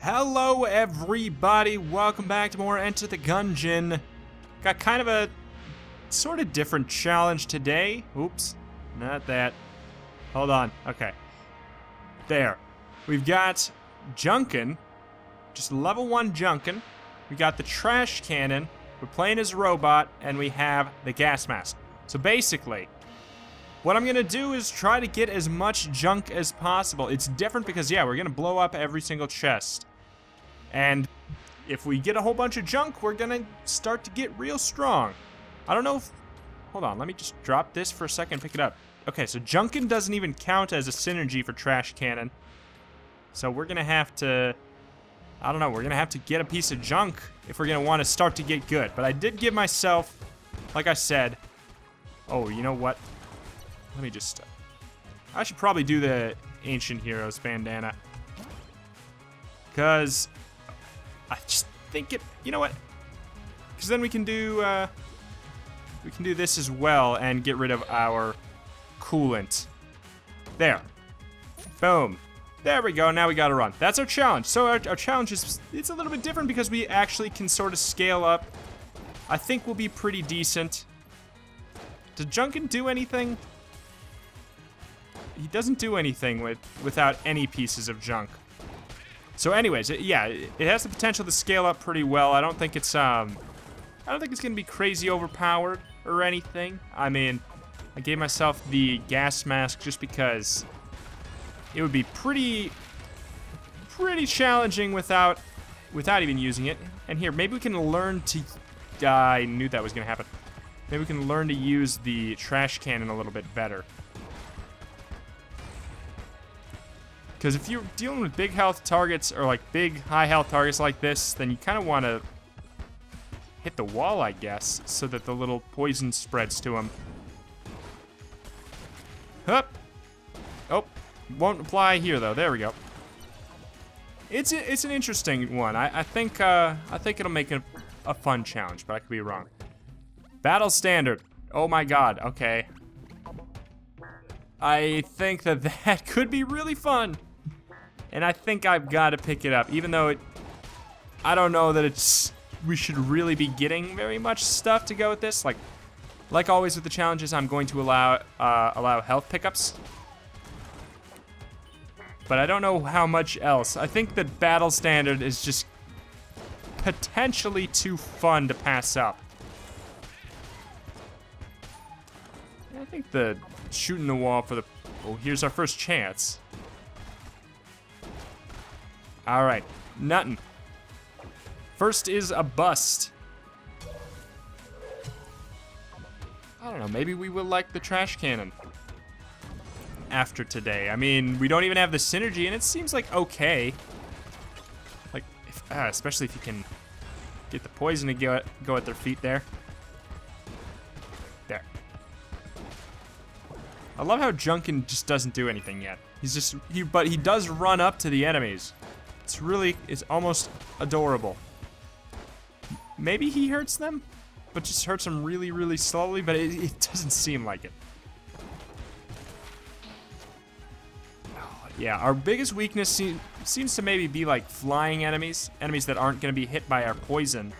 Hello, everybody. Welcome back to more Enter the Gungeon. Got kind of a sort of different challenge today. Oops, not that. Hold on. Okay. There. We've got Junkan, just level one Junkan. We got the trash cannon. We're playing as a robot, and we have the gas mask. So basically, what I'm gonna do is try to get as much junk as possible. It's different because, yeah, we're gonna blow up every single chest. And if we get a whole bunch of junk, we're gonna start to get real strong. I don't know if... Hold on, let me just drop this for a second pick it up. Okay, so Junkan doesn't even count as a synergy for Trash Cannon. So we're gonna have to... I don't know, we're gonna have to get a piece of junk if we're gonna want to start to get good. But I did give myself, like I said... Oh, you know what? Let me just... I should probably do the Ancient Heroes bandana. Because I just think it, you know what? Because then we can do, uh, we can do this as well and get rid of our coolant. There. Boom. There we go, now we gotta run. That's our challenge. So our, our challenge is, it's a little bit different because we actually can sort of scale up. I think we'll be pretty decent. Did Junkan do anything? He doesn't do anything with without any pieces of junk. So anyways, it, yeah, it has the potential to scale up pretty well. I don't think it's, um, I don't think it's going to be crazy overpowered or anything. I mean, I gave myself the gas mask just because it would be pretty, pretty challenging without, without even using it. And here, maybe we can learn to, uh, I knew that was going to happen. Maybe we can learn to use the trash cannon a little bit better. Because if you're dealing with big health targets or like big high health targets like this, then you kind of want to hit the wall, I guess, so that the little poison spreads to them. Hup. Oh, won't apply here though. There we go. It's a, it's an interesting one. I, I think uh, I think it'll make a, a fun challenge, but I could be wrong. Battle standard. Oh my god. Okay. I think that that could be really fun. And I think I've got to pick it up, even though it, I don't know that it's, we should really be getting very much stuff to go with this. Like, like always with the challenges, I'm going to allow, uh, allow health pickups. But I don't know how much else. I think that battle standard is just potentially too fun to pass up. I think the shooting the wall for the, oh, here's our first chance. All right, nothing. First is a bust. I don't know, maybe we will like the trash cannon after today. I mean, we don't even have the synergy, and it seems like okay. Like, if, uh, especially if you can get the poison to go, go at their feet there. There. I love how Junkan just doesn't do anything yet. He's just, he, but he does run up to the enemies. It's really, it's almost adorable. Maybe he hurts them, but just hurts them really, really slowly, but it, it doesn't seem like it. Yeah, our biggest weakness se seems to maybe be like flying enemies, enemies that aren't going to be hit by our poison.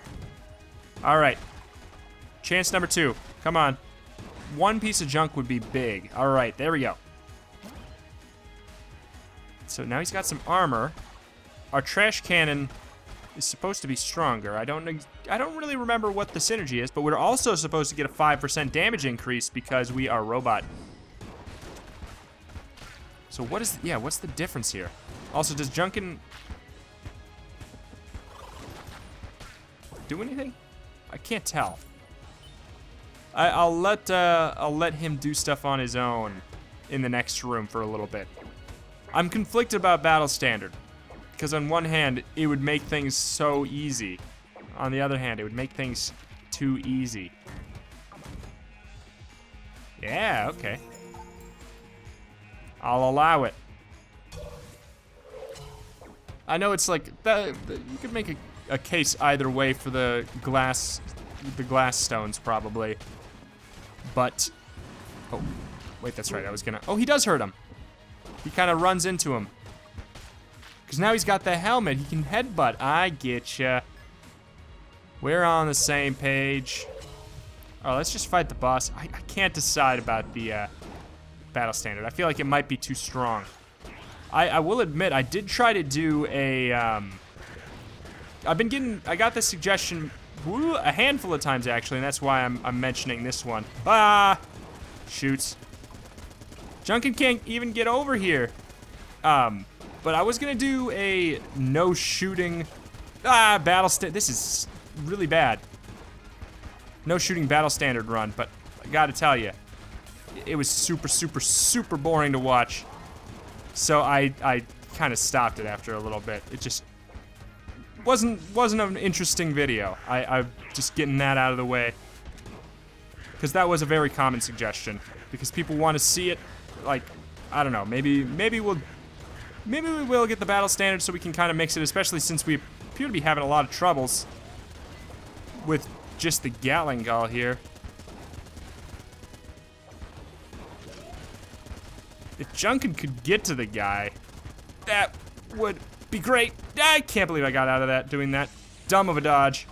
All right, chance number two, come on. One piece of junk would be big. All right, there we go. So now he's got some armor. Our trash cannon is supposed to be stronger. I don't I don't really remember what the synergy is, but we're also supposed to get a 5% damage increase because we are robot. So what is, yeah, what's the difference here? Also, does Junkan do anything? I can't tell. I, will let uh, I'll let him do stuff on his own in the next room for a little bit. I'm conflicted about battle standard. Because on one hand, it would make things so easy. On the other hand, it would make things too easy. Yeah, okay. I'll allow it. I know it's like that. You could make a, a case either way for the glass, the glass stones probably. But, oh, wait, that's right. I was gonna. Oh, he does hurt him. He kind of runs into him. Because now he's got the helmet. He can headbutt. I get ya. We're on the same page. Oh, let's just fight the boss. I, I can't decide about the uh, battle standard. I feel like it might be too strong. I, I will admit, I did try to do a. Um, I've been getting. I got this suggestion woo, a handful of times actually, and that's why I'm, I'm mentioning this one. Ah, shoots. Junkan can't even get over here. Um, but I was gonna do a no shooting. Ah, battle. This is really bad. No shooting battle standard run, but I gotta tell you, it was super, super, super boring to watch. So I, I kind of stopped it after a little bit. It just wasn't wasn't an interesting video. I, I'm just getting that out of the way because that was a very common suggestion because people want to see it. Like, I don't know. Maybe maybe we'll maybe we will get the battle standard so we can kind of mix it, especially since we appear to be having a lot of troubles with just the Gatling Gull here. If Junkan could get to the guy, that would be great. I can't believe I got out of that doing that. Dumb of a dodge.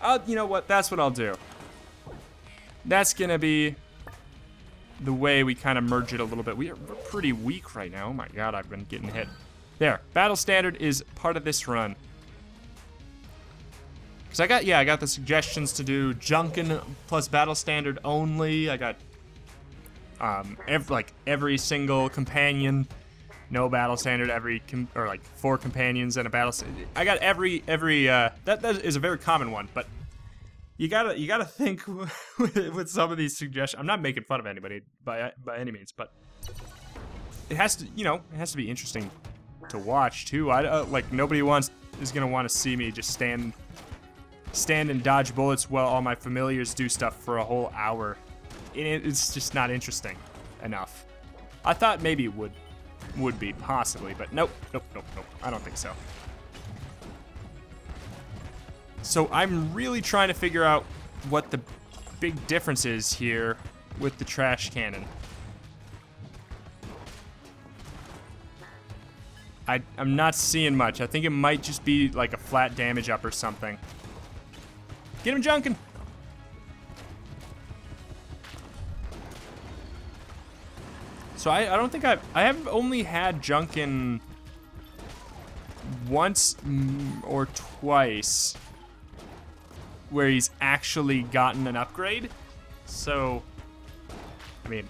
I'll, you know what? That's what I'll do. That's gonna be the way we kind of merge it a little bit. We are, we're pretty weak right now. Oh my god, I've been getting hit. There, battle standard is part of this run. Cause I got, yeah, I got the suggestions to do Junkan plus battle standard only. I got, um, every, like every single companion, no battle standard. Every or like four companions and a battle. standard. I got every every. Uh, that that is a very common one, but you gotta you gotta think with, some of these suggestions. I'm not making fun of anybody by by any means, but it has to, you know, it has to be interesting to watch too. I uh, like nobody wants is gonna want to see me just stand stand and dodge bullets while all my familiars do stuff for a whole hour. It, it's just not interesting enough. I thought maybe it would would be possibly, but nope, nope, nope, nope. I don't think so. So I'm really trying to figure out what the big difference is here with the trash cannon. I, I'm not seeing much. I think it might just be like a flat damage up or something. Get him junkan'. So I, I don't think I've, I have only had Junkan once or twice where he's actually gotten an upgrade. So, I mean,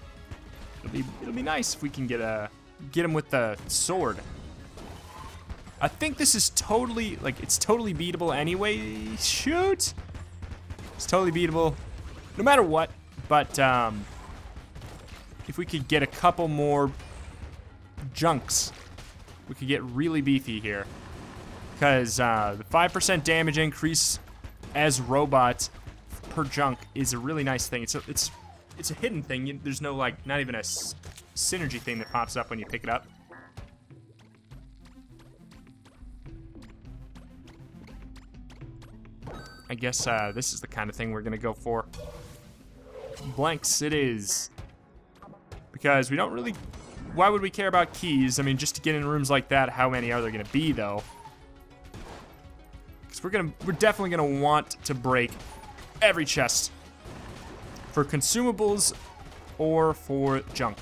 it'll be it'll be nice if we can get a get him with the sword. I think this is totally like it's totally beatable anyway. Shoot, it's totally beatable, no matter what. But um, if we could get a couple more junks, we could get really beefy here. Because uh, the 5% damage increase as robots per junk is a really nice thing. It's a, it's it's a hidden thing. You, there's no like not even a synergy thing that pops up when you pick it up. I guess uh, this is the kind of thing we're gonna go for. Blanks it is. Because we don't really, why would we care about keys? I mean, just to get in rooms like that, how many are there gonna be though? Because we're gonna, we're definitely gonna want to break every chest for consumables or for junk.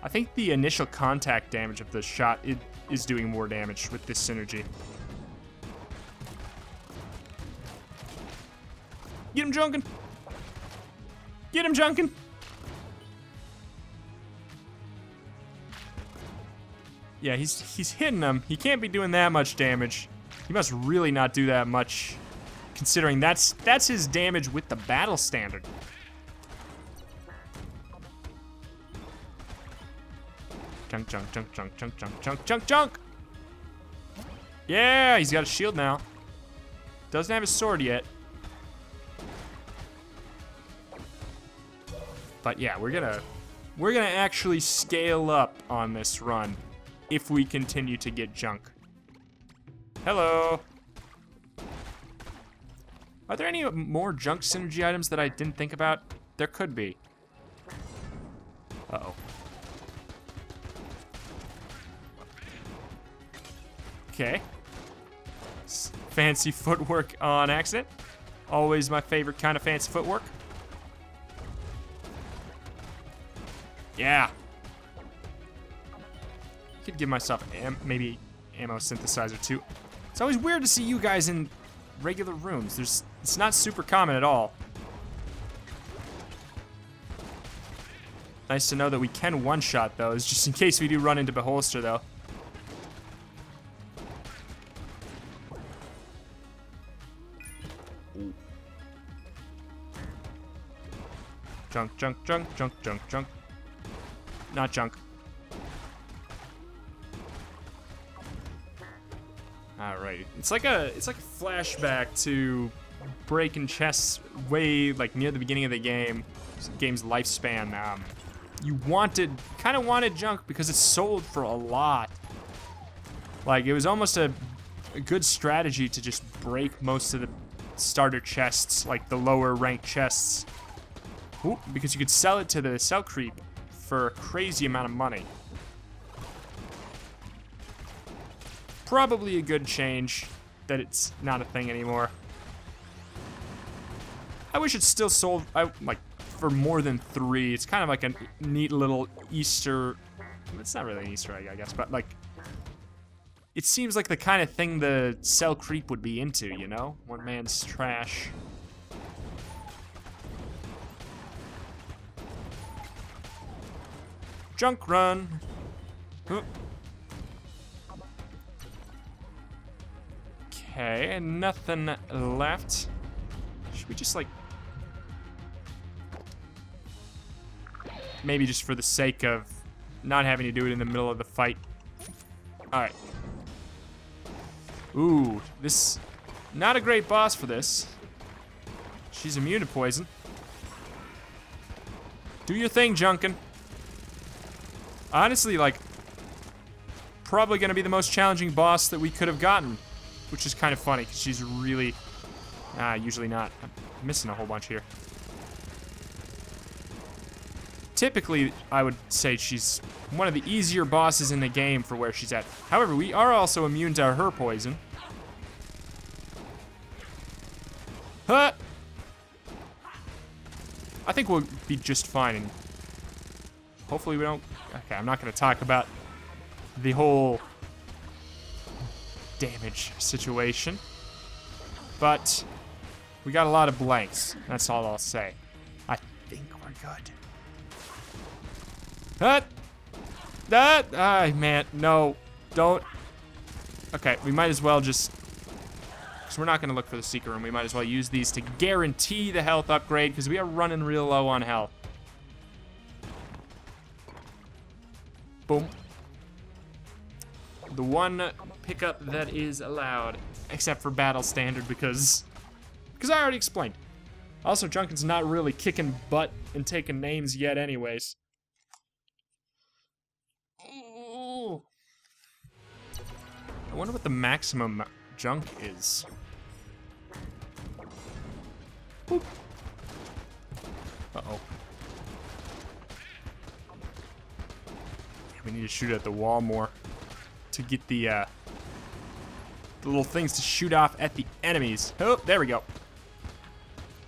I think the initial contact damage of the shot it, is doing more damage with this synergy. Get him junkan'. Get him junkan'. Yeah, he's he's hitting them. He can't be doing that much damage. He must really not do that much, considering that's that's his damage with the battle standard. Junk, junk, junk, junk, junk, junk, junk, junk, junk. Yeah, he's got a shield now. Doesn't have his sword yet. But yeah, we're gonna we're gonna actually scale up on this run if we continue to get junk. Hello. Are there any more junk synergy items that I didn't think about? There could be. Uh-oh. Okay. Fancy footwork on accident. Always my favorite kind of fancy footwork. Yeah. Could give myself am maybe ammo synthesizer too. It's always weird to see you guys in regular rooms. There's it's not super common at all. Nice to know that we can one-shot those, just in case we do run into Beholster, though. Junk, junk, junk, junk, junk, junk. Not junk. Alright. It's like a it's like a flashback to breaking chests way like near the beginning of the game. Game's lifespan. Um, you wanted kind of wanted junk because it sold for a lot. Like it was almost a, a good strategy to just break most of the starter chests, like the lower ranked chests. Ooh, because you could sell it to the sell creep for a crazy amount of money. Probably a good change that it's not a thing anymore. I wish it still sold I, like for more than three. It's kind of like a neat little Easter. It's not really an Easter egg, I guess, but like it seems like the kind of thing the sell creep would be into, you know? One man's trash. Junk run. Okay, nothing left. Should we just like... Maybe just for the sake of not having to do it in the middle of the fight. Alright. Ooh, this... Not a great boss for this. She's immune to poison. Do your thing, Junkan. Honestly, like, probably to be the most challenging boss that we could have gotten, which is kind of funny because she's really, ah, usually not. I'm missing a whole bunch here. Typically, I would say she's one of the easier bosses in the game for where she's at. However, we are also immune to her poison. Huh! I think we'll be just fine, and hopefully we don't Okay, I'm not going to talk about the whole damage situation. But we got a lot of blanks. That's all I'll say. I think we're good. That! That! Ah, man, no. Don't. Okay, we might as well just... Because we're not going to look for the secret room. We might as well use these to guarantee the health upgrade because we are running real low on health. Boom. The one pickup that is allowed, except for battle standard because, because I already explained. Also, Junkan's not really kicking butt and taking names yet anyways. I wonder what the maximum junk is. Uh-oh. We need to shoot at the wall more to get the, uh, the little things to shoot off at the enemies. Oh, there we go.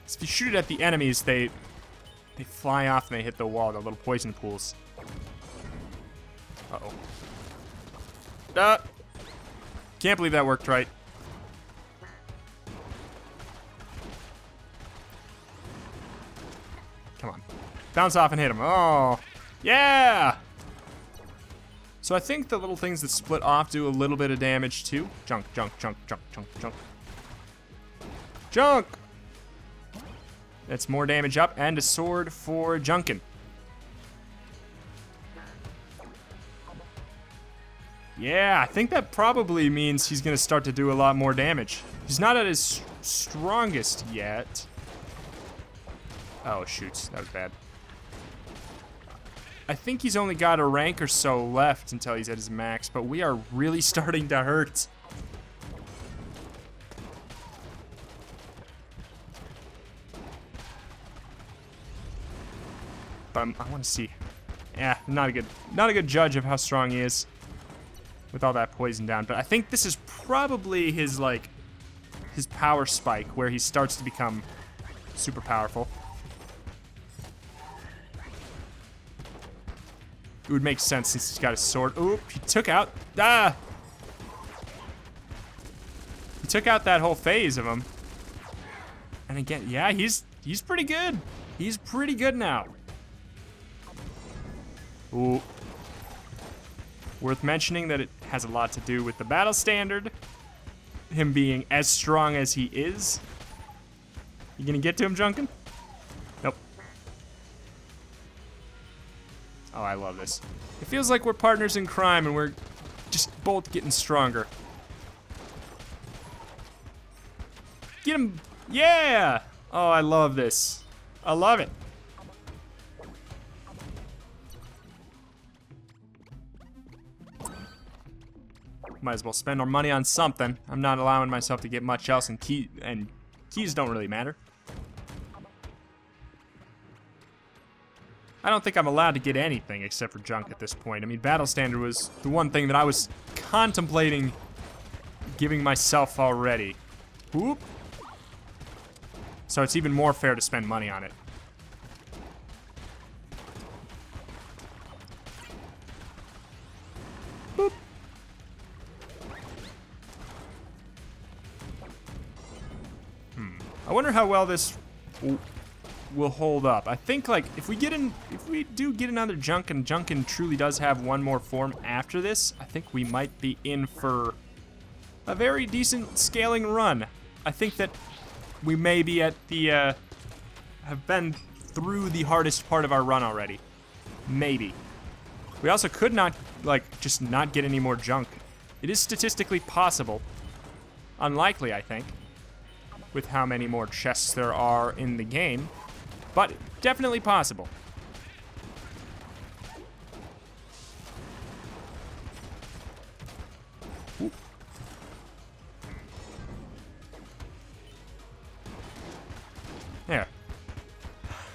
So if you shoot it at the enemies, they they fly off and they hit the wall, the little poison pools. Uh-oh. Uh, can't believe that worked right. Come on. Bounce off and hit him. Oh, yeah! So I think the little things that split off do a little bit of damage too. Junk, junk, junk, junk, junk, junk. Junk! That's more damage up and a sword for Junkan. Yeah, I think that probably means he's to start to do a lot more damage. He's not at his strongest yet. Oh, shoots. That was bad. I think he's only got a rank or so left until he's at his max, but we are really starting to hurt. But I'm, i want to see yeah, not a good, not a good judge of how strong he is with all that poison down. But I think this is probably his like his power spike where he starts to become super powerful. It would make sense since he's got a sword. Oop, he took out, ah! He took out that whole phase of him. And again, yeah, he's he's pretty good. He's pretty good now. Ooh. Worth mentioning that it has a lot to do with the battle standard. Him being as strong as he is. You gonna get to him, Junkan? Oh, I love this. It feels like we're partners in crime and we're just both getting stronger. Get him. Yeah! Oh, I love this. I love it. Might as well spend our money on something. I'm not allowing myself to get much else, and key and keys don't really matter. I don't think I'm allowed to get anything except for junk at this point. I mean, Battle Standard was the one thing that I was contemplating giving myself already. Whoop. So it's even more fair to spend money on it. Hmm. I wonder how well this will hold up. I think like if we get in, if we do get another Junkan, Junkan truly does have one more form after this. I think we might be in for a very decent scaling run. I think that we may be at the, uh, have been through the hardest part of our run already. Maybe. We also could not, like, just not get any more junk. It is statistically possible. Unlikely, I think, with how many more chests there are in the game, but definitely possible. There.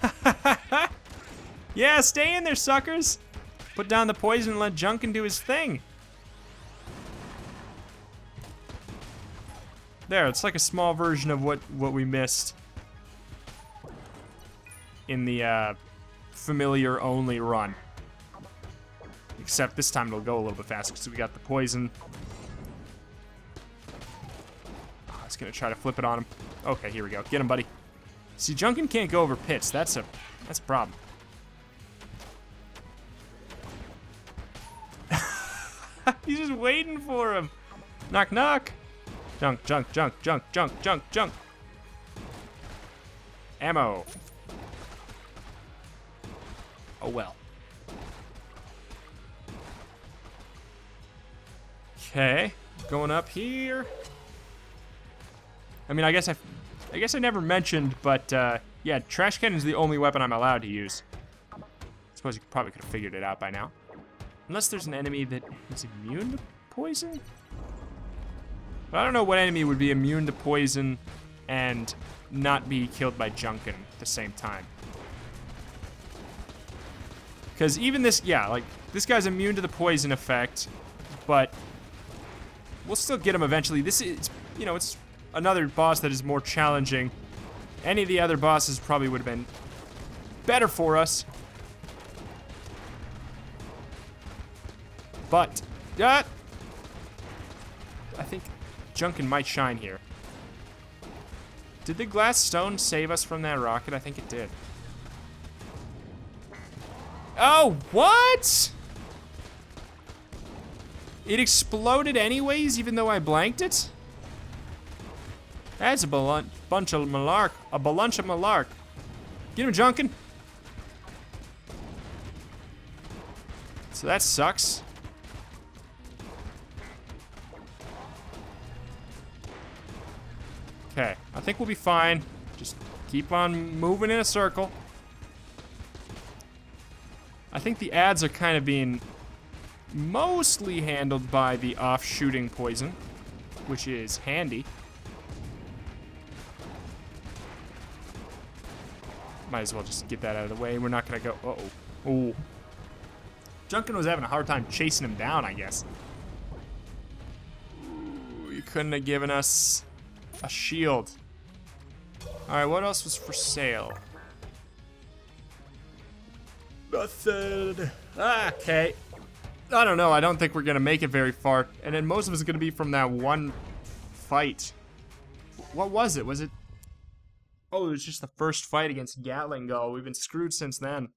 yeah, stay in there, suckers. Put down the poison and let Junkan do his thing. There, it's like a small version of what, what we missed in the uh, familiar only run. Except this time it'll go a little bit faster because we got the poison. Oh, I was gonna try to flip it on him. Okay, here we go. Get him, buddy. See, Junkan can't go over pits. That's a that's a problem. He's just waiting for him. Knock, knock. Junk, junk, junk, junk, junk, junk, junk. Ammo. Oh well. Okay, going up here. I mean, I guess I I guess I never mentioned, but uh, yeah, trash cannon is the only weapon I'm allowed to use. I suppose you probably could have figured it out by now. Unless there's an enemy that is immune to poison? But I don't know what enemy would be immune to poison and not be killed by Junkan at the same time. Because even this, yeah, like, this guy's immune to the poison effect, but we'll still get him eventually. This is, you know, it's another boss that is more challenging. Any of the other bosses probably would have been better for us. But, uh, I think Junkan might shine here. Did the glass stone save us from that rocket? I think it did. Oh, what? It exploded anyways, even though I blanked it? That's a bunch of malark. A bunch of malark. Get him, Junkan. So that sucks. Okay, I think we'll be fine. Just keep on moving in a circle. I think the ads are kind of being mostly handled by the off-shooting poison, which is handy. Might as well just get that out of the way. We're not gonna go, uh-oh. Oh. Junkan was having a hard time chasing him down, I guess. Ooh, you couldn't have given us a shield. Alright, what else was for sale? Nothing. Okay. I don't know. I don't think we're going to make it very far. And then most of it's going to be from that one fight. What was it? Was it... Oh, it was just the first fight against Gatling Gull. We've been screwed since then.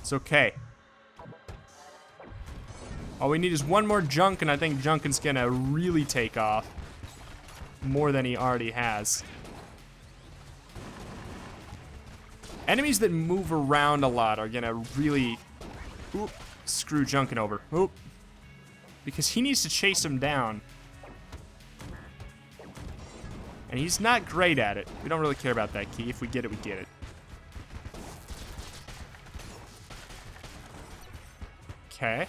It's okay. All we need is one more junk, and I think Junkan's going to really take off. More than he already has. Enemies that move around a lot are gonna really oop, screw Junkan over. Oop. Because he needs to chase him down. And he's not great at it. We don't really care about that key. If we get it, we get it. Okay.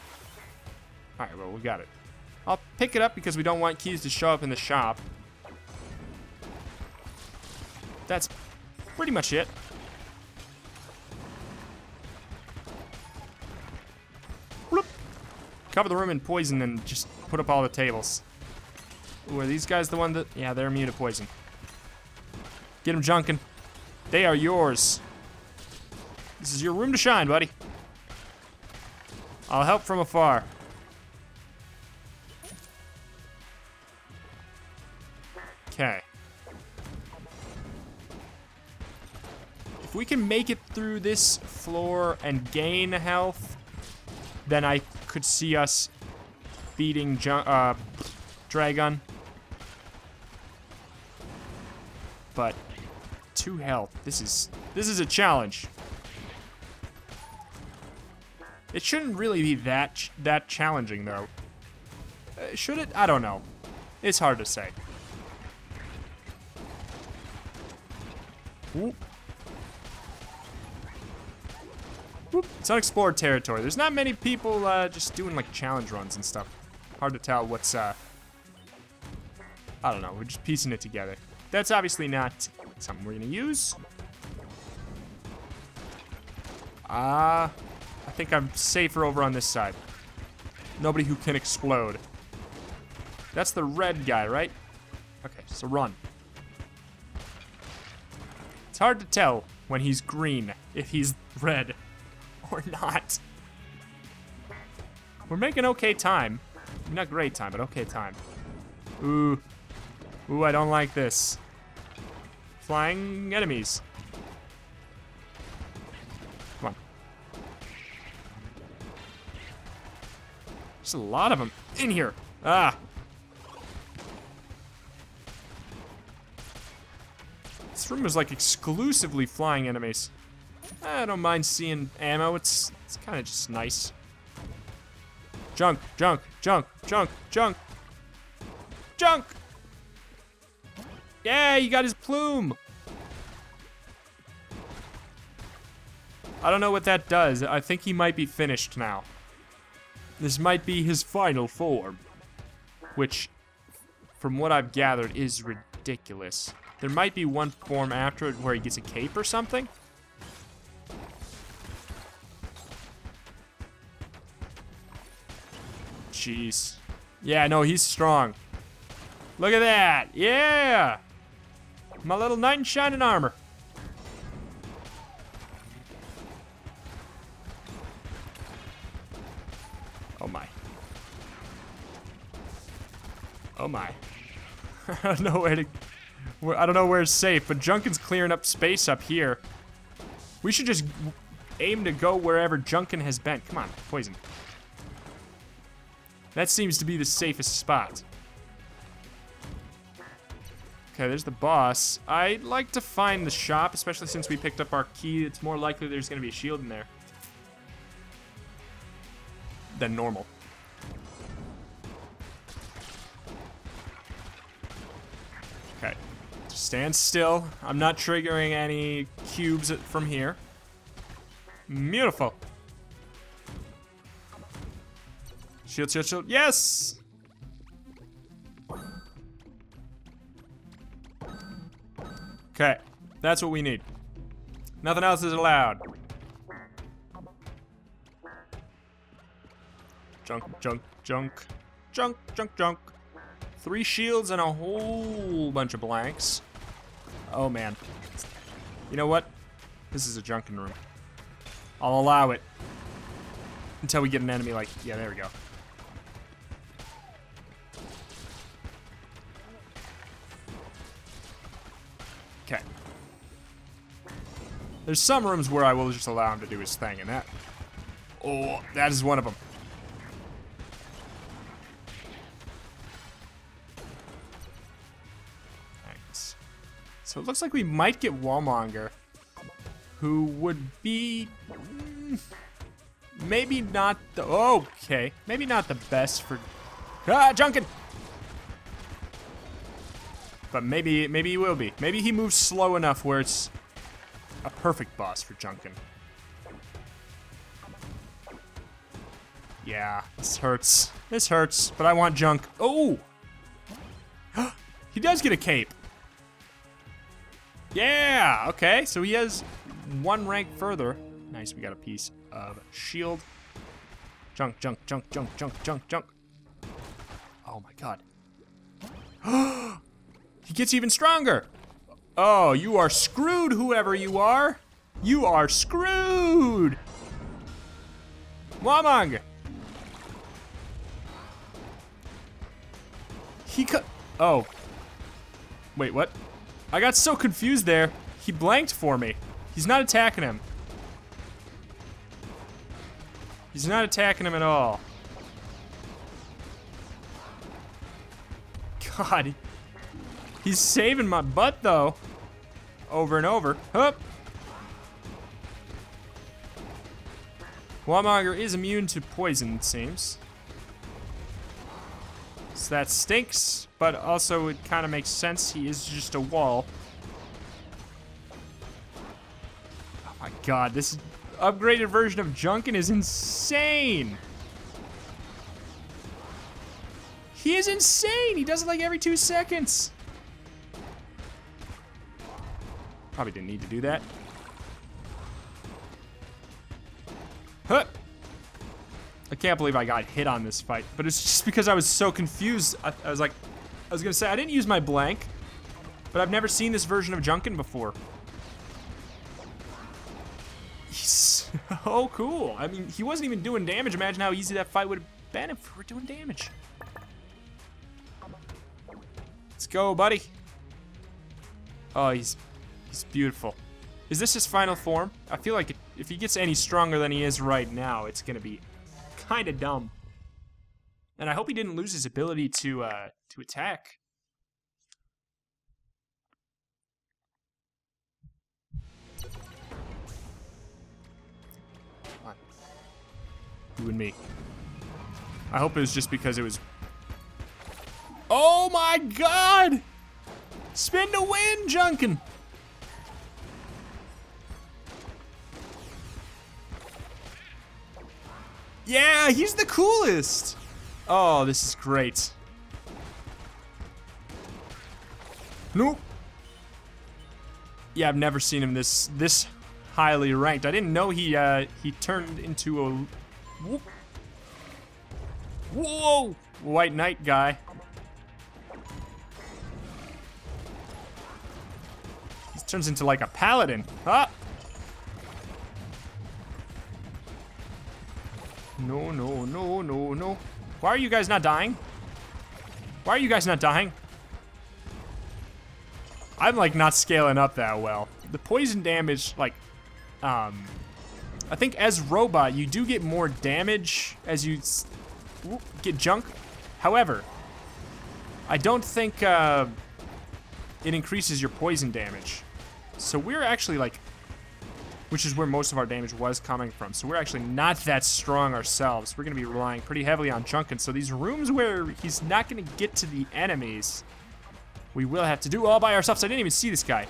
Alright, well, we got it. I'll pick it up because we don't want keys to show up in the shop. That's pretty much it. Cover the room in poison and just put up all the tables. Ooh, are these guys the one that... Yeah, they're immune to poison. Get them junkan. They are yours. This is your room to shine, buddy. I'll help from afar. Okay. If we can make it through this floor and gain health, then I could see us beating uh, Dragun. But two health. This is this is a challenge. It shouldn't really be that ch that challenging though. Uh, should it? I don't know. It's hard to say. Ooh. It's unexplored territory. There's not many people uh, just doing like challenge runs and stuff. Hard to tell what's, uh, I don't know, we're just piecing it together. That's obviously not something we're gonna use. Ah, uh, I think I'm safer over on this side. Nobody who can explode. That's the red guy, right? Okay, so run. It's hard to tell when he's green if he's red. Or not. We're making okay time. Not great time, but okay time. Ooh. Ooh, I don't like this. Flying enemies. Come on. There's a lot of them in here. Ah. This room is like exclusively flying enemies. I don't mind seeing ammo. It's it's kind of just nice. Junk, junk, junk, junk, junk, junk. Yeah, you got his plume. I don't know what that does. I think he might be finished now. This might be his final form. Which, from what I've gathered, is ridiculous. There might be one form after it where he gets a cape or something. Jeez. Yeah, no, he's strong. Look at that. Yeah. My little knight in shining armor. Oh my. Oh my. I don't know where to... I don't know where it's safe, but Junkan's clearing up space up here. We should just aim to go wherever Junkan has been. Come on, poison. That seems to be the safest spot. Okay, there's the boss. I'd like to find the shop, especially since we picked up our key. It's more likely there's going to be a shield in there. Than normal. Okay. Stand still. I'm not triggering any cubes from here. Beautiful. Shield, shield, shield. Yes! Okay. That's what we need. Nothing else is allowed. Junk, junk, junk. Junk, junk, junk. Three shields and a whole bunch of blanks. Oh man. You know what? This is a junkan room. I'll allow it. Until we get an enemy like, yeah, there we go. There's some rooms where I will just allow him to do his thing, and that... Oh, that is one of them. Thanks. So it looks like we might get Wallmonger, who would be... mm, maybe not the... Okay. Maybe not the best for... Ah, Junkan! But maybe, maybe he will be. Maybe he moves slow enough where it's a perfect boss for Junkan. Yeah, this hurts. This hurts, but I want Junk. Oh! he does get a cape. Yeah, okay, so he has one rank further. Nice, we got a piece of shield. Junk, junk, junk, junk, junk, junk, junk. Oh my god. he gets even stronger. Oh, you are screwed, whoever you are. You are screwed. Wamang. He cut. Oh. Wait, what? I got so confused there. He blanked for me. He's not attacking him. He's not attacking him at all. God. He's saving my butt, though. Over and over. Hup. Wallmonger is immune to poison, it seems. So that stinks, but also it kind of makes sense. He is just a wall. Oh my god, this upgraded version of Junkan is insane. He is insane. He does it like every two seconds. Probably didn't need to do that. Huh. I can't believe I got hit on this fight, but it's just because I was so confused. I, I was like, I was gonna say, I didn't use my blank, but I've never seen this version of Junkan before. He's so cool. I mean, he wasn't even doing damage. Imagine how easy that fight would have been if we were doing damage. Let's go, buddy. Oh, he's he's beautiful. Is this his final form? I feel like if he gets any stronger than he is right now, it's gonna be kind of dumb. And I hope he didn't lose his ability to uh, to attack. You and me. I hope it was just because it was. Oh my God! Spin to win, Junkan. Yeah, he's the coolest. Oh, this is great. Nope. Yeah, I've never seen him this this highly ranked. I didn't know he uh he turned into a. Whoa, white knight guy. He turns into like a paladin. Ah. No, no, no, no, no. Why are you guys not dying? Why are you guys not dying? I'm like not scaling up that well. The poison damage, like, um, I think as robot, you do get more damage as you get junk. However, I don't think uh, it increases your poison damage. So we're actually like which is where most of our damage was coming from. So we're actually not that strong ourselves. We're going to be relying pretty heavily on Junkan. So these rooms where he's not going to get to the enemies, we will have to do all by ourselves. I didn't even see this guy.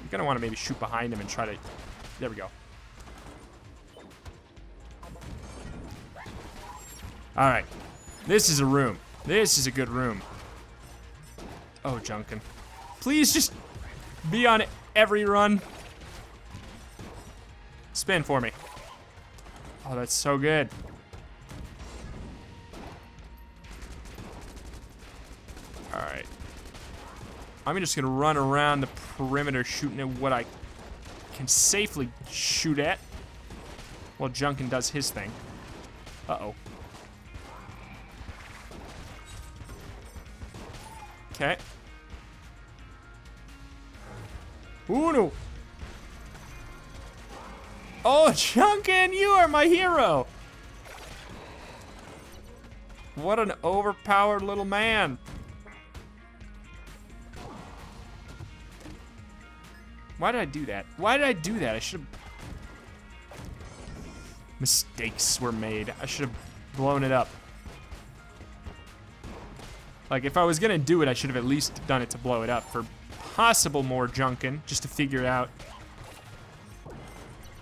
You're going to want to maybe shoot behind him and try to... There we go. All right. This is a room. This is a good room. Oh, Junkan. Please just be on every run. Spin for me. Oh, that's so good. All right. I'm just gonna run around the perimeter shooting at what I can safely shoot at while Junkan does his thing. Uh-oh. Okay. Ooh, no. Oh, Junkan, you are my hero. What an overpowered little man. Why did I do that? Why did I do that? I should have... Mistakes were made. I should have blown it up. Like, if I was gonna do it, I should have at least done it to blow it up for possible more Junkan, just to figure out.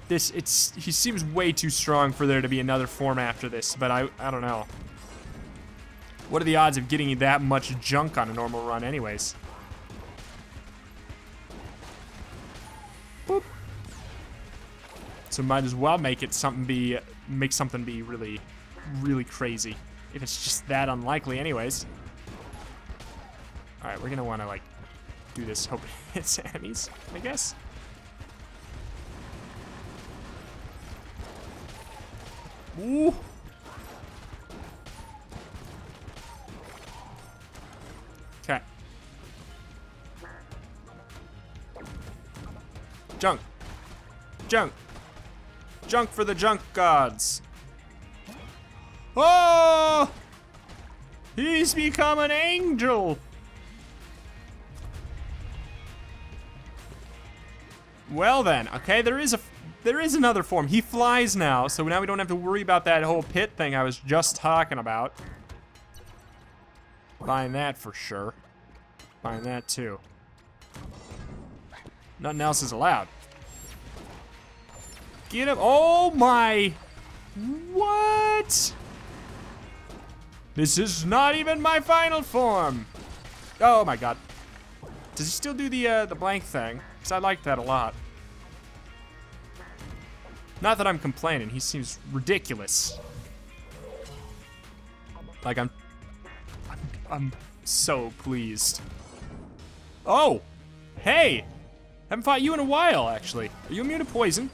This, it's, he seems way too strong for there to be another form after this, but I, I don't know. What are the odds of getting that much junk on a normal run anyways? Boop. So might as well make it something be, make something be really, really crazy. If it's just that unlikely anyways. All right, we're gonna wanna like do this hoping it's enemies, I guess. Ooh. Okay. Junk. Junk. Junk for the junk gods. Oh! He's become an angel! Well then, okay, there is a there is another form. He flies now, so now we don't have to worry about that whole pit thing I was just talking about. Find that for sure. Find that too. Nothing else is allowed. Get him. Oh my. What? This is not even my final form. Oh my god. Does he still do the uh, the blank thing? Because I like that a lot. Not that I'm complaining, he seems ridiculous. Like, I'm, I'm, I'm so pleased. Oh, hey, haven't fought you in a while, actually. Are you immune to poison?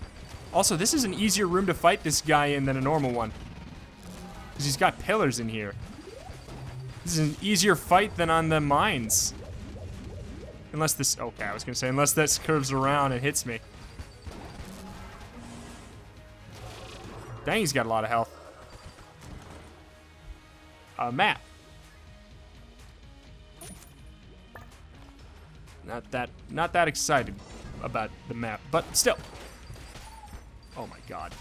Also, this is an easier room to fight this guy in than a normal one. Because he's got pillars in here. This is an easier fight than on the mines. Unless this, okay, I was gonna say, unless this curves around and hits me. Dang, he's got a lot of health. Uh, a map. Not that, not that excited about the map, but still. Oh my god.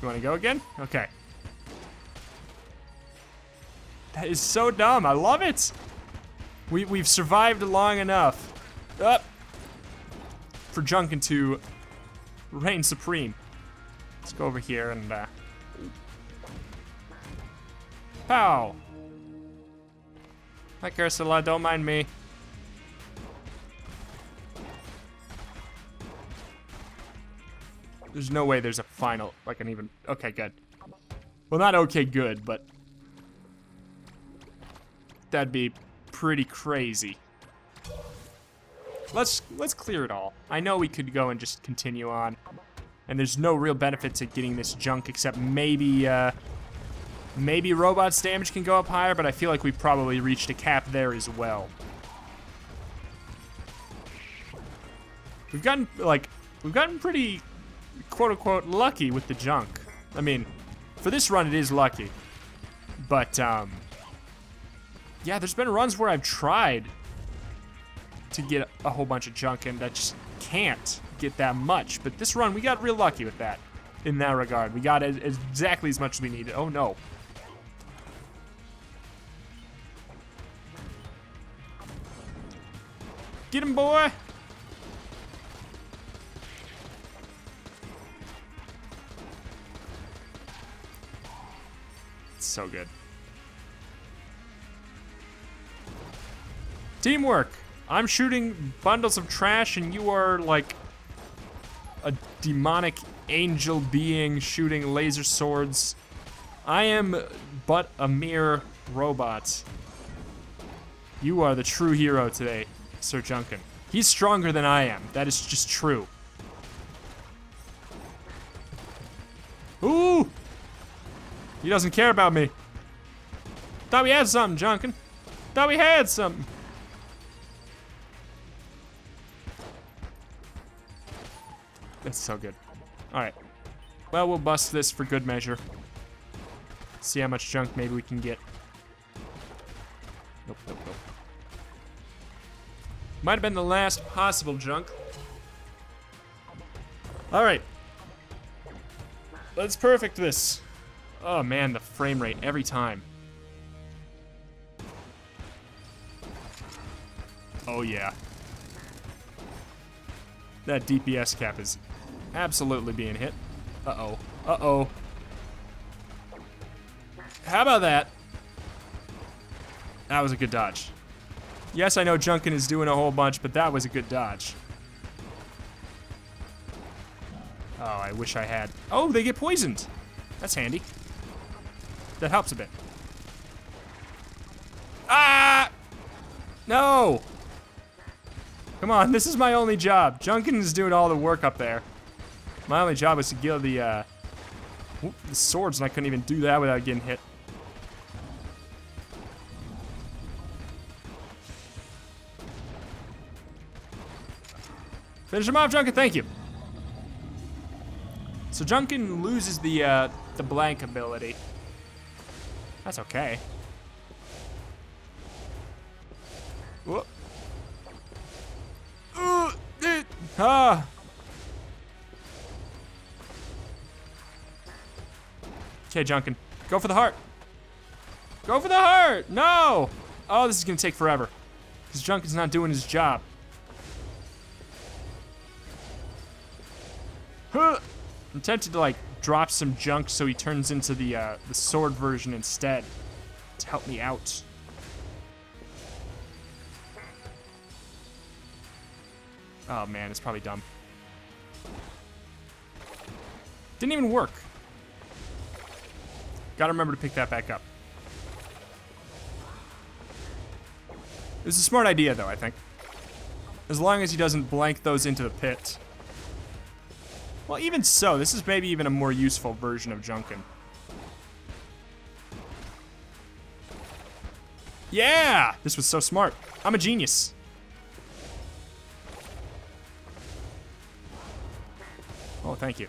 You wanna go again? Okay. That is so dumb, I love it! We, we've survived long enough. Up! For Junkan to reign supreme. Let's go over here and, uh... Pow! Hi, Ursula, don't mind me. There's no way there's a final, like an even, okay, good. Well, not okay, good, but that'd be pretty crazy. Let's let's clear it all. I know we could go and just continue on. And there's no real benefit to getting this junk except maybe uh, maybe robots damage can go up higher, but I feel like we've probably reached a cap there as well. We've gotten like we've gotten pretty quote unquote lucky with the junk. I mean, for this run it is lucky. But um yeah, there's been runs where I've tried to get a whole bunch of junk and I just can't get that much. But this run, we got real lucky with that in that regard. We got as, exactly as much as we needed. Oh no. Get him, boy! It's so good. Teamwork! I'm shooting bundles of trash and you are like a demonic angel being shooting laser swords. I am but a mere robot. You are the true hero today, Sir Junkan. He's stronger than I am. That is just true. Ooh! He doesn't care about me. Thought we had something, Junkan. Thought we had something. That's so good. Alright. Well, we'll bust this for good measure. See how much junk maybe we can get. Nope, nope, nope. Might have been the last possible junk. Alright. Let's perfect this. Oh man, the frame rate every time. Oh yeah. That DPS cap is absolutely being hit. Uh-oh. Uh-oh. How about that? That was a good dodge. Yes, I know Junkan is doing a whole bunch, but that was a good dodge. Oh, I wish I had. Oh, they get poisoned. That's handy. That helps a bit. Ah! No! Come on, this is my only job. Junkan is doing all the work up there. My only job was to kill the, uh, the swords, and I couldn't even do that without getting hit. Finish him off, Junkan, thank you. So Junkan loses the, uh, the blank ability. That's okay. Whoop. Uh, ah. Okay, Junkan. Go for the heart. Go for the heart! No! Oh, this is gonna take forever. Because Junkan's not doing his job. Huh. I'm tempted to like drop some junk so he turns into the uh, the sword version instead to help me out. Oh man, it's probably dumb. Didn't even work. Gotta remember to pick that back up. It's a smart idea though, I think. As long as he doesn't blank those into the pit. Well, even so, this is maybe even a more useful version of Junkan. Yeah! This was so smart. I'm a genius. Oh, thank you.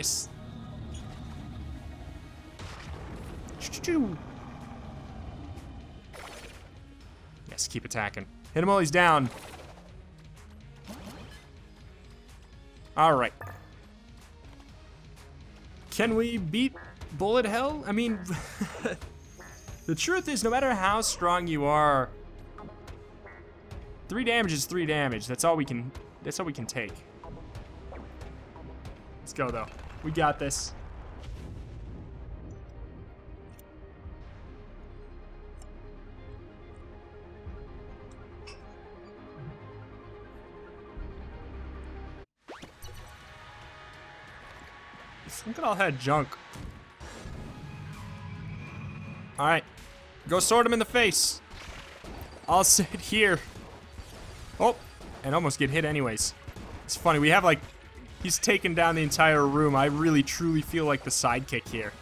Genius. Yes, keep attacking. Hit him while he's down. All right. Can we beat Bullet Hell? I mean, the truth is, no matter how strong you are, three damage is three damage. That's all we can. That's all we can take. Let's go though. We got this. Look at all that junk. Alright. Go sword him in the face. I'll sit here. Oh, and almost get hit anyways. It's funny, we have like, he's taken down the entire room. I really truly feel like the sidekick here.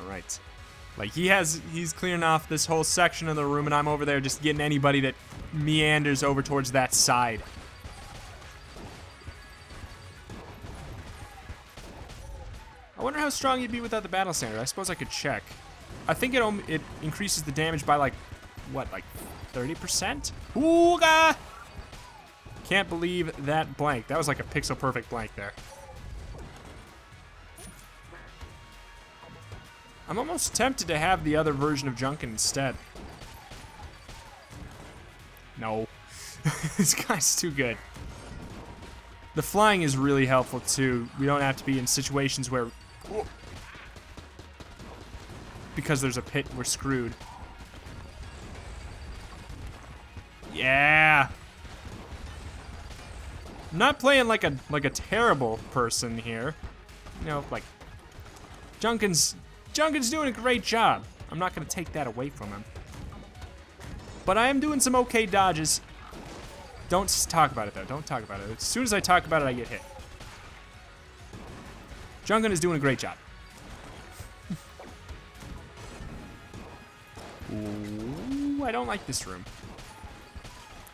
Alright. Like he has, he's clearing off this whole section of the room and I'm over there just getting anybody that meanders over towards that side. I wonder how strong you'd be without the battle standard. I suppose I could check. I think it it increases the damage by like, what, like 30%? Ooga! Can't believe that blank. That was like a pixel perfect blank there. I'm almost tempted to have the other version of Junkan instead. No. this guy's too good. The flying is really helpful too. We don't have to be in situations where because there's a pit, we're screwed. Yeah. Not playing like a like a terrible person here. You know, like Junkan's Junkan's doing a great job. I'm not gonna take that away from him. But I am doing some okay dodges. Don't talk about it though. Don't talk about it. As soon as I talk about it, I get hit. Junkan is doing a great job. Ooh, I don't like this room.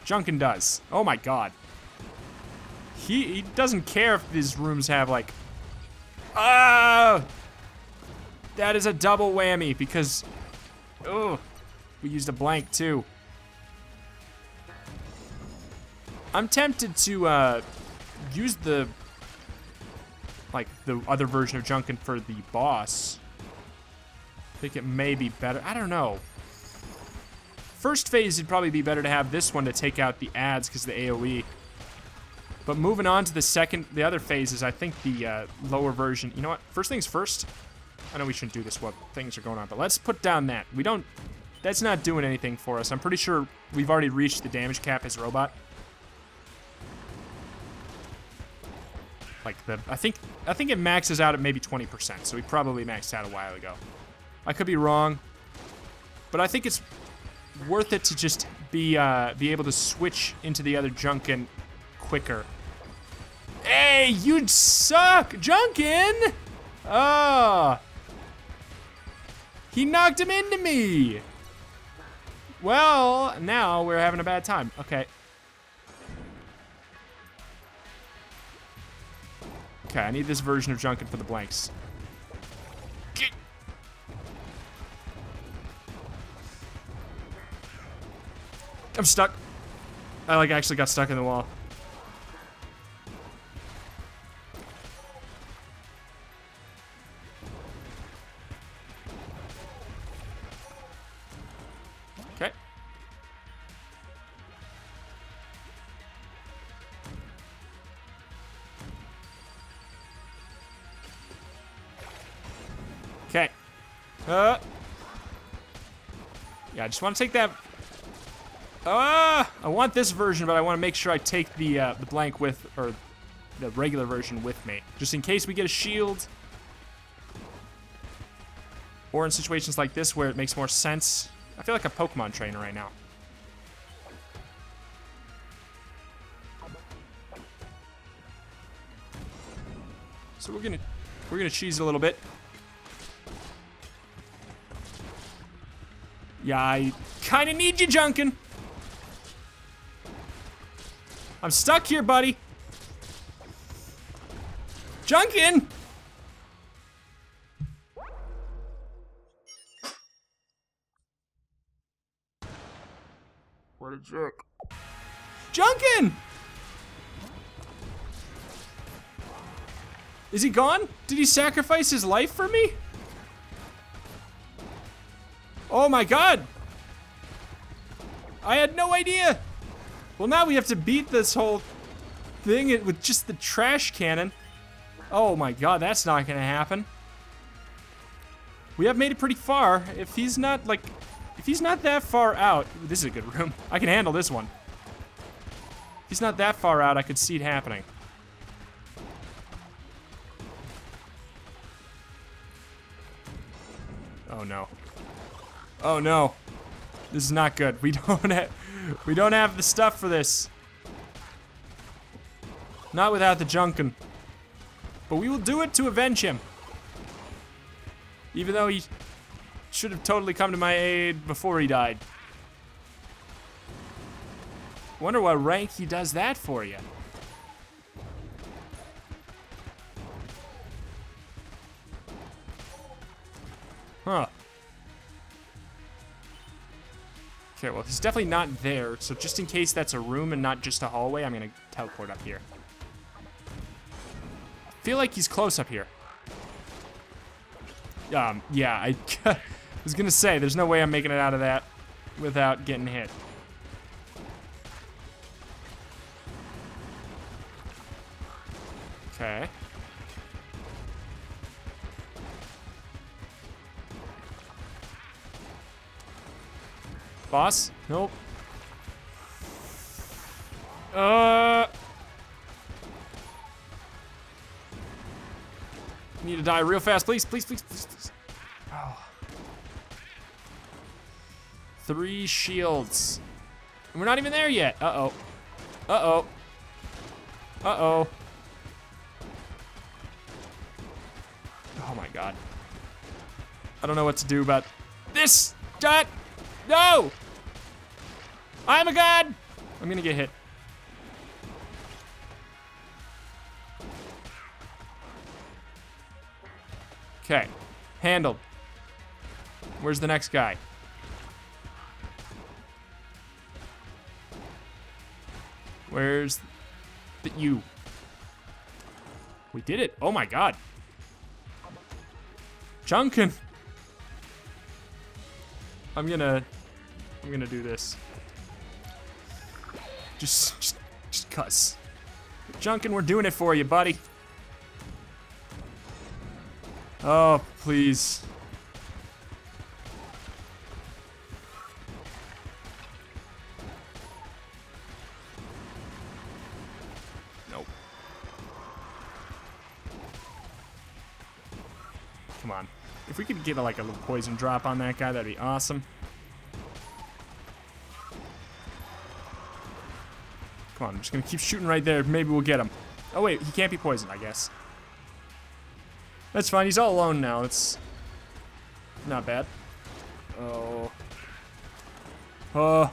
Junkan does. Oh my god. He, he doesn't care if these rooms have like... Ah! That is a double whammy because... Oh, we used a blank too. I'm tempted to uh, use the like the other version of Junkan for the boss. I think it may be better. I don't know. First phase it'd probably be better to have this one to take out the ads because the AoE. But moving on to the second, the other phases, I think the uh, lower version. You know what? First things first. I know we shouldn't do this while things are going on, but let's put down that. We don't. That's not doing anything for us. I'm pretty sure we've already reached the damage cap as robot. Like the, I think, I think it maxes out at maybe 20%. So we probably maxed out a while ago. I could be wrong, but I think it's worth it to just be uh, be able to switch into the other Junkan quicker. Hey, you suck, Junkan! Ah. Oh. He knocked him into me. Well, now we're having a bad time. Okay. Okay, I need this version of Junkan for the blanks. I'm stuck. I like actually got stuck in the wall. Okay. Okay. Uh. Yeah, I just want to take that Ah! I want this version, but I want to make sure I take the uh, the blank with, or the regular version with me. Just in case we get a shield. Or in situations like this where it makes more sense. I feel like a Pokemon trainer right now. So we're gonna we're gonna cheese a little bit. Yeah, I kinda need you, Junkan. I'm stuck here, buddy. Junkan! What a jerk. Junkan! Is he gone? Did he sacrifice his life for me? Oh my god! I had no idea! Well, now we have to beat this whole thing with just the trash cannon. Oh my god, that's not gonna happen. We have made it pretty far. If he's not, like, if he's not that far out, this is a good room. I can handle this one. If he's not that far out, I could see it happening. Oh no. Oh no. This is not good. We don't have, we don't have the stuff for this. Not without the Junkan. But we will do it to avenge him. Even though he should have totally come to my aid before he died. Wonder what rank he does that for you. Huh. Okay, well, he's definitely not there, so just in case that's a room and not just a hallway, I'm gonna teleport up here. I feel like he's close up here. Um, yeah, I was gonna say, there's no way I'm making it out of that without getting hit. Okay. Boss? Nope. Uh. Need to die real fast, please, please, please, please, please. Oh. Three shields. And we're not even there yet. Uh-oh. Uh-oh. Uh-oh. Oh my god. I don't know what to do about this. God. No! I'm a god! I'm gonna get hit. Okay. Handled. Where's the next guy? Where's the you? We did it. Oh my god. Junkan. I'm gonna I'm gonna do this. Just just just cuss. Junkan, we're doing it for you, buddy. Oh, please. Nope. Come on. If we could get a, like a little poison drop on that guy, that'd be awesome. I'm just gonna keep shooting right there. Maybe we'll get him. Oh wait, he can't be poisoned, I guess. That's fine. He's all alone now. It's not bad. Oh. Oh.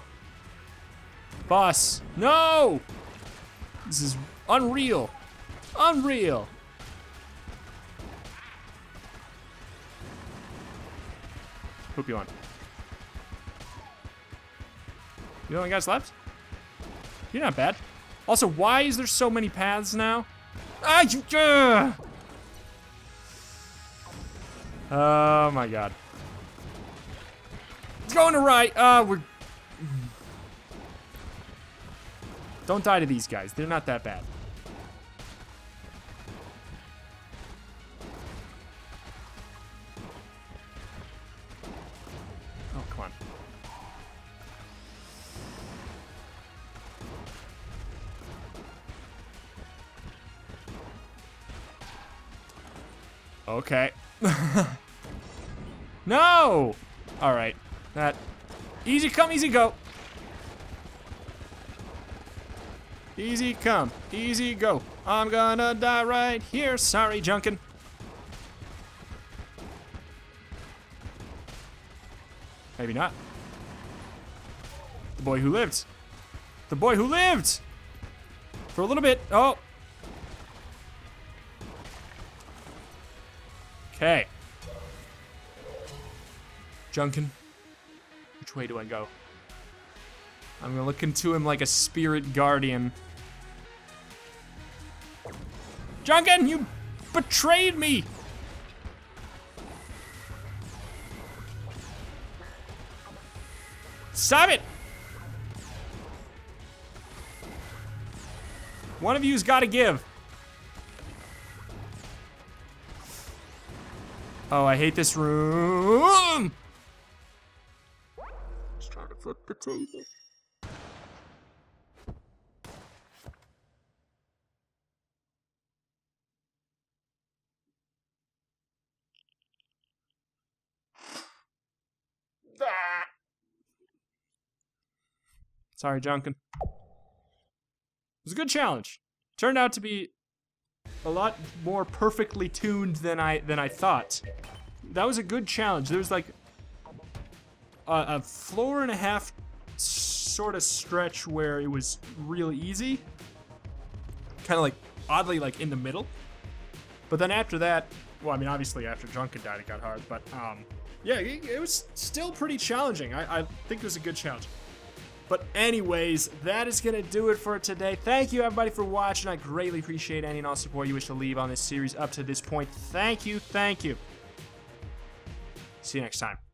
Boss. No! This is unreal. Unreal. Hope you on. You the only guys left? You're not bad. Also, why is there so many paths now? Ah, you, uh! Oh my god. It's going to right. Uh, we're... Don't die to these guys. They're not that bad. Okay. no! Alright. That. Easy come, easy go. Easy come, easy go. I'm gonna die right here. Sorry, Junkan. Maybe not. The boy who lived. The boy who lived! For a little bit. Oh. Okay. Junkan, which way do I go? I'm gonna look into him like a spirit guardian. Junkan, you betrayed me! Stop it! One of you's gotta give. Oh, I hate this room! Just trying to flip the table. Sorry, Junkan. It was a good challenge. Turned out to be a lot more perfectly tuned than I than I thought. That was a good challenge. There was like a, a floor and a half sort of stretch where it was really easy, kind of like oddly like in the middle. But then after that, well, I mean, obviously after Junkan died, it got hard. But um, yeah, it, it was still pretty challenging. I, I think it was a good challenge. But anyways, that is going to do it for today. Thank you everybody for watching. I greatly appreciate any and all support you wish to leave on this series up to this point. Thank you, thank you. See you next time.